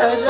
해줘.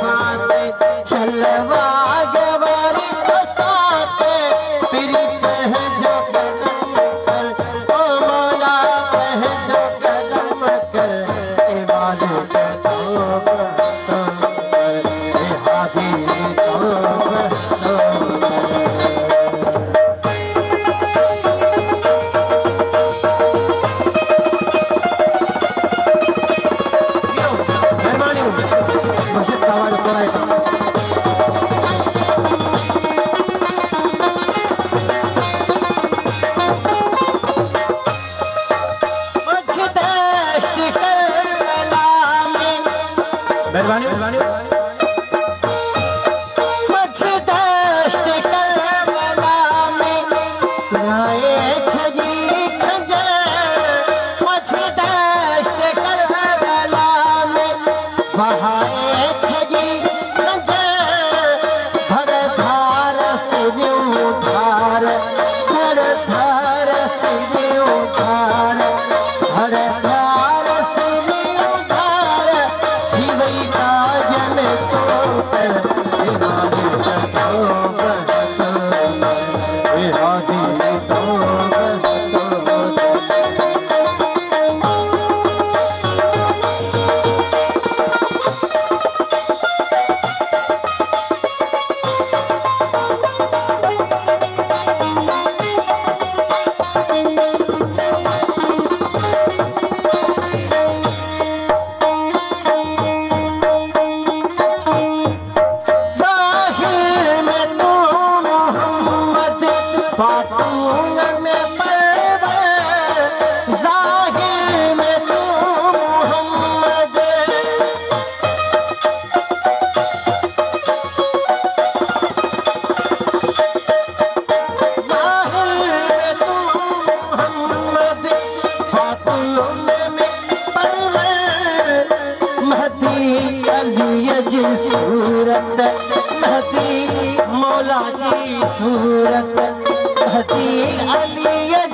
लिए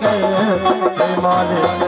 Ey Malik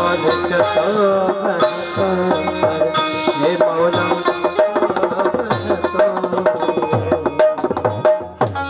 मन का